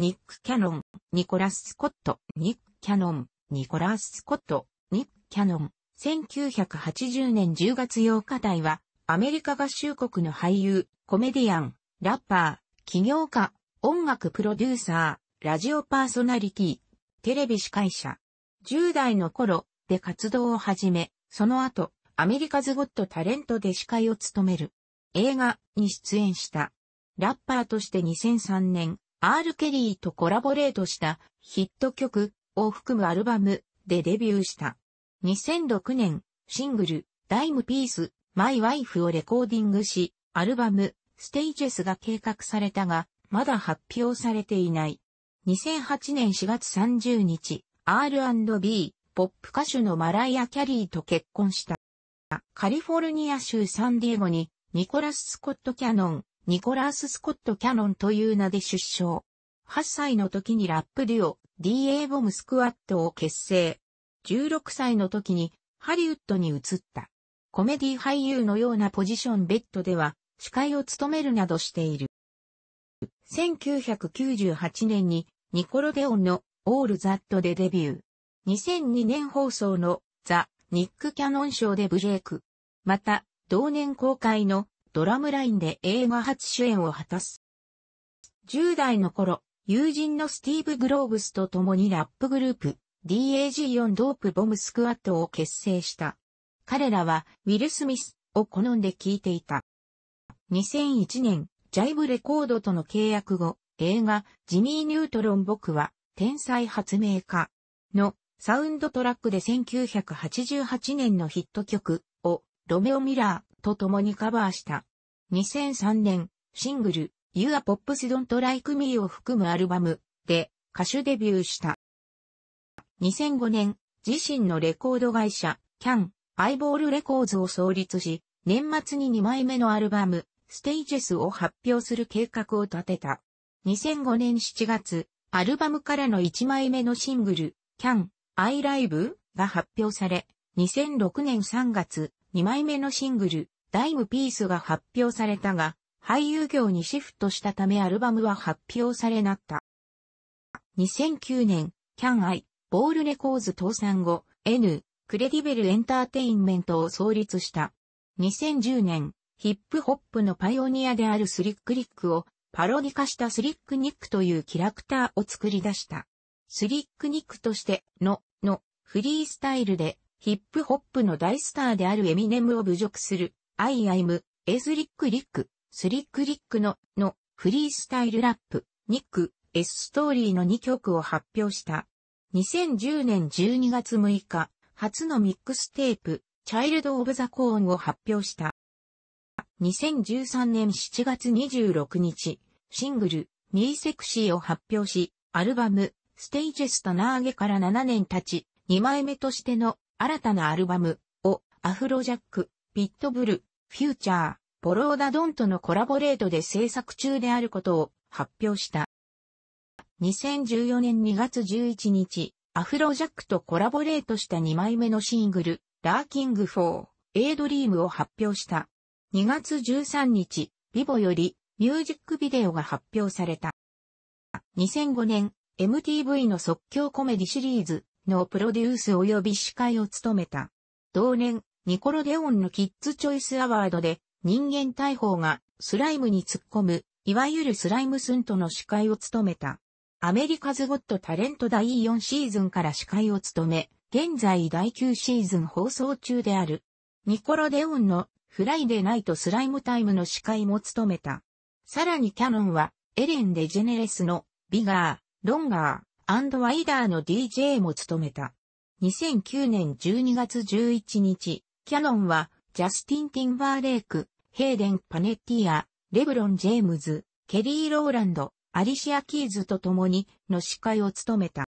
ニック・キャノン、ニコラス・スコット、ニック・キャノン、ニコラス・スコット、ニック・キャノン。1980年10月8日台は、アメリカ合衆国の俳優、コメディアン、ラッパー、起業家、音楽プロデューサー、ラジオパーソナリティ、テレビ司会者。10代の頃で活動を始め、その後、アメリカズゴットタレントで司会を務める。映画に出演した。ラッパーとして2003年、R. ケリーとコラボレートしたヒット曲を含むアルバムでデビューした。2006年、シングル、ダイムピース、マイワイフをレコーディングし、アルバム、ステージスが計画されたが、まだ発表されていない。2008年4月30日、R&B、ポップ歌手のマライア・キャリーと結婚した。カリフォルニア州サンディエゴに、ニコラス・スコット・キャノン、ニコラース・スコット・キャノンという名で出生。8歳の時にラップデュオ、DA ボムスクワットを結成。16歳の時にハリウッドに移った。コメディ俳優のようなポジションベッドでは司会を務めるなどしている。1998年にニコロデオンのオールザットでデビュー。2002年放送のザ・ニック・キャノン賞でブレイク。また、同年公開のドラムラインで映画初主演を果たす。10代の頃、友人のスティーブ・グローブスと共にラップグループ、DAG4 ドープボムスクワットを結成した。彼らはウィル・スミスを好んで聴いていた。2001年、ジャイブレコードとの契約後、映画ジミー・ニュートロン僕は天才発明家のサウンドトラックで1988年のヒット曲をロメオ・ミラーと共にカバーした。2003年、シングル You are Pops Don't Like Me を含むアルバムで歌手デビューした。2005年、自身のレコード会社、キャン、アイボールレコーズを創立し、年末に2枚目のアルバム、ステージスを発表する計画を立てた。2005年7月、アルバムからの1枚目のシングル、 Can I Live が発表され、2006年3月、2枚目のシングル、 Dime Piece が発表されたが、俳優業にシフトしたためアルバムは発表されなかった。2009年、 Can I Ball Records 倒産後、N、クレディベルエンターテインメントを創立した。2010年、ヒップホップのパイオニアであるスリックリックをパロディ化したスリックニックというキャラクターを作り出した。スリックニックとしての、の、フリースタイルでヒップホップの大スターであるエミネムを侮辱する I am a Slick Rick、スリックリックの、の、フリースタイルラップ、ニック、S スストーリーの2曲を発表した。2010年12月6日、初のミックステープ、 Child of the Corn を発表した。2013年7月26日、シングル、ミーセクシーを発表し、アルバム、ステージェスとナーゲから7年経ち、2枚目としての新たなアルバムを、アフロジャック、ピットブル、フューチャー、ボローダドンとのコラボレートで制作中であることを発表した。2014年2月11日、アフロジャックとコラボレートした2枚目のシングル、ラーキング4、A ドリームを発表した。2月13日、ビボよりミュージックビデオが発表された。2005年、MTV の即興コメディシリーズのプロデュース及び司会を務めた。同年、ニコロデオンのキッズチョイスアワードで人間大砲がスライムに突っ込む、いわゆるスライムスントの司会を務めた。アメリカズゴットタレント第4シーズンから司会を務め、現在第9シーズン放送中である。ニコロデオンの Friday Night Slime Time の司会も務めた。さらにキャノンは、エレン・デジェネレスの Bigger, Longer, Wider の DJ も務めた。2009年12月11日、キャノンは、ジャスティン・ティンバーレイク、ヘイデン・パネッティア、レブロン・ジェームズ、ケリー・ローランド、アリシア・キーズと共にの司会を務めた。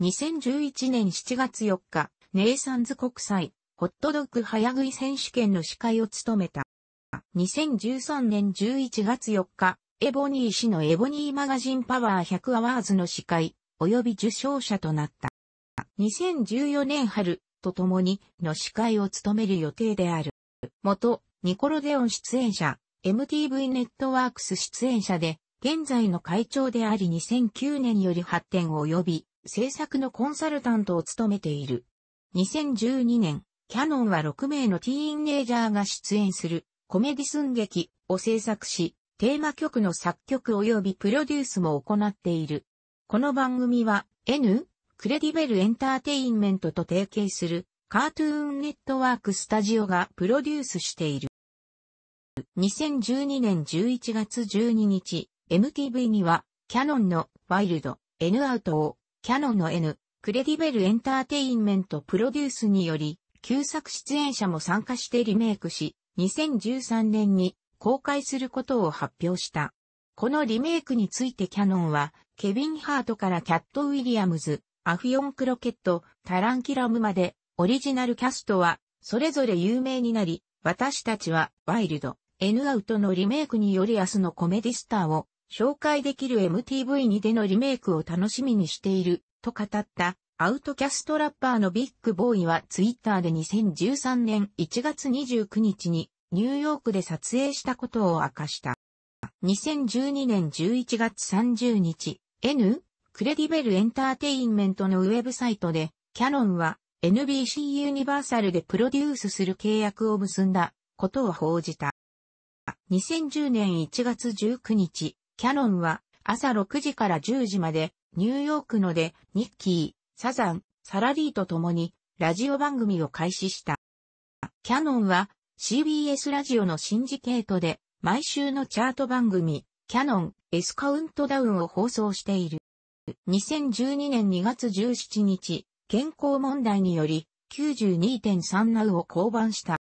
2011年7月4日、ネイサンズ国際、ホットドッグ早食い選手権の司会を務めた。2013年11月4日、エボニー氏のエボニーマガジンパワー100アワーズの司会、及び受賞者となった。2014年春と共にの司会を務める予定である。元、ニコロデオン出演者、MTV ネットワークス出演者で、現在の会長であり2009年より発展及び制作のコンサルタントを務めている。2012年、キャノンは6名のティーンネイジャーが出演するコメディ寸劇を制作し、テーマ曲の作曲及びプロデュースも行っている。この番組は N クレディベルエンターテインメントと提携するカートゥーンネットワークスタジオがプロデュースしている。2012年11月12日、MTV には、キャノンのワイルド、N アウトを、キャノンの N、クレディベルエンターテインメントプロデュースにより、旧作出演者も参加してリメイクし、2013年に公開することを発表した。このリメイクについてキャノンは、ケビン・ハートからキャット・ウィリアムズ、アフィオン・クロケット、タランキラムまで、オリジナルキャストは、それぞれ有名になり、私たちは、ワイルド、N アウトのリメイクにより明日のコメディスターを紹介できる MTV にでのリメイクを楽しみにしていると語ったアウトキャストラッパーのビッグボーイはツイッターで2013年1月29日にニューヨークで撮影したことを明かした。2012年11月30日、N クレディベルエンターテインメントのウェブサイトで、キャノンは NBC ユニバーサルでプロデュースする契約を結んだことを報じた。2010年1月19日、キャノンは朝6時から10時までニューヨークのでニッキー、サザン、サラリーと共にラジオ番組を開始した。キャノンは CBS ラジオのシンジケートで毎週のチャート番組キャノン S カウントダウンを放送している。2012年2月17日、健康問題により92.3 Now を降板した。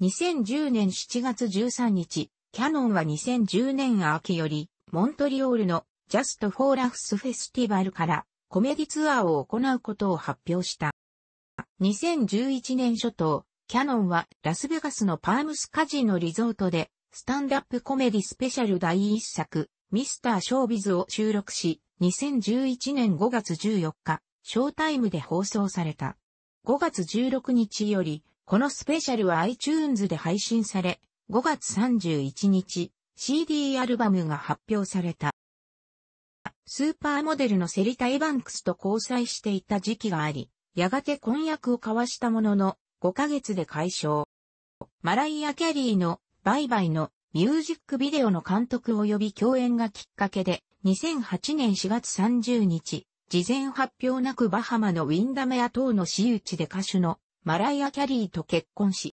2010年7月13日、キャノンは2010年秋より、モントリオールの Just for Laughs フェスティバルからコメディツアーを行うことを発表した。2011年初頭、キャノンはラスベガスのパームスカジノリゾートでスタンダップコメディスペシャル第一作ミスター・ショービズを収録し、2011年5月14日、ショータイムで放送された。5月16日より、このスペシャルは iTunes で配信され、5月31日、CD アルバムが発表された。スーパーモデルのセリタ・エバンクスと交際していた時期があり、やがて婚約を交わしたものの、5ヶ月で解消。マライア・キャリーのバイバイのミュージックビデオの監督及び共演がきっかけで、2008年4月30日、事前発表なくバハマのウィンダメア等の私有地で歌手のマライア・キャリーと結婚し、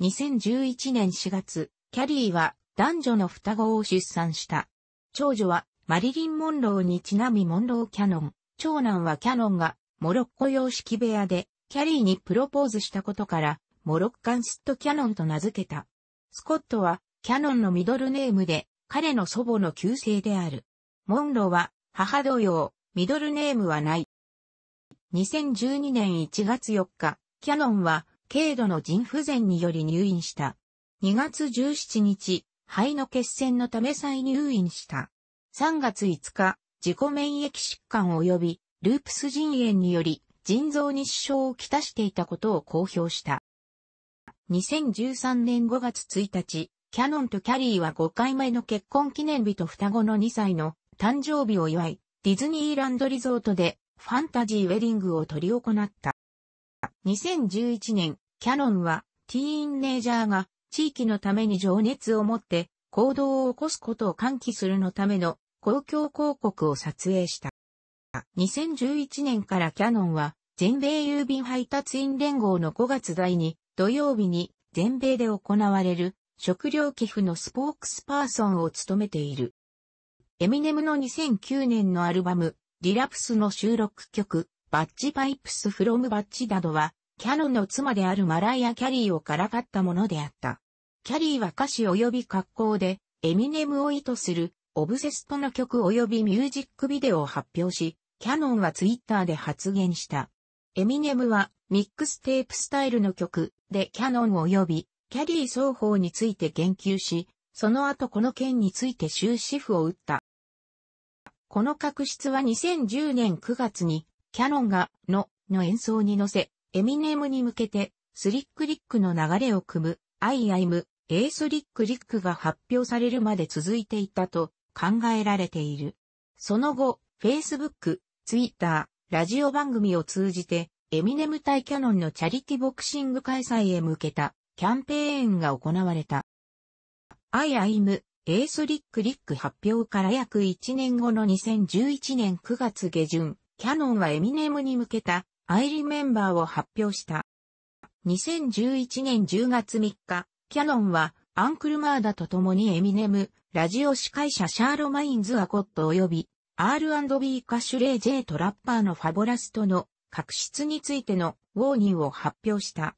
2011年4月、キャリーは男女の双子を出産した。長女はマリリン・モンローにちなみモンロー・キャノン。長男はキャノンがモロッコ様式部屋でキャリーにプロポーズしたことからモロッカンスット・キャノンと名付けた。スコットはキャノンのミドルネームで彼の祖母の旧姓である。モンロは母同様、ミドルネームはない。2012年1月4日、キャノンは軽度の腎不全により入院した。2月17日、肺の血栓のため再入院した。3月5日、自己免疫疾患及びループス腎炎により腎臓に支障をきたしていたことを公表した。2013年5月1日、キャノンとキャリーは5回目の結婚記念日と双子の2歳の誕生日を祝い、ディズニーランドリゾートでファンタジーウェディングを取り行った。2011年、キャノンは、ティーンネイジャーが地域のために情熱を持って行動を起こすことを喚起するのための公共広告を撮影した。2011年からキャノンは全米郵便配達員連合の5月第2土曜日に全米で行われる食料寄付のスポークスパーソンを務めている。エミネムの2009年のアルバムリラプスの収録曲バッチパイプスフロムバッチダドはキャノンの妻であるマライア・キャリーをからかったものであった。キャリーは歌詞及び格好でエミネムを意図するオブセストの曲及びミュージックビデオを発表し、キャノンはツイッターで発言した。エミネムはミックステープスタイルの曲でキャノン及びキャリー双方について言及し、その後この件について終止符を打った。この確執は2010年9月にキャノンがのの演奏に乗せ、エミネムに向けてスリックリックの流れを組む I am エースリックリックが発表されるまで続いていたと考えられている。その後、Facebook、Twitter、ラジオ番組を通じて、エミネム対キャノンのチャリティボクシング開催へ向けたキャンペーンが行われた。I am エースリックリック発表から約1年後の2011年9月下旬、キャノンはエミネムに向けた I Remember を発表した。2011年10月3日、キャノンはアンクルマーダと共にエミネム、ラジオ司会者シャーロメイン・ザ・ゴッド及び R&B 歌手レイ・ジェイとラッパーのファボラスとの確執についての Warning を発表した。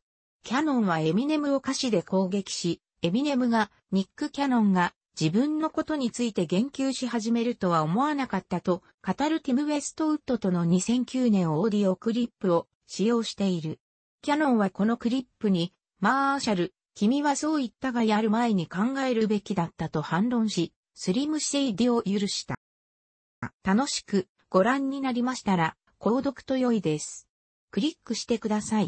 キャノンはエミネムを歌詞で攻撃し、エミネムがニック・キャノンが自分のことについて言及し始めるとは思わなかったと、語るティム・ウェストウッドとの2009年オーディオクリップを使用している。キャノンはこのクリップに、マーシャル、君はそう言ったがやる前に考えるべきだったと反論し、スリムシェイディを許した。楽しくご覧になりましたら、購読と良いです。クリックしてください。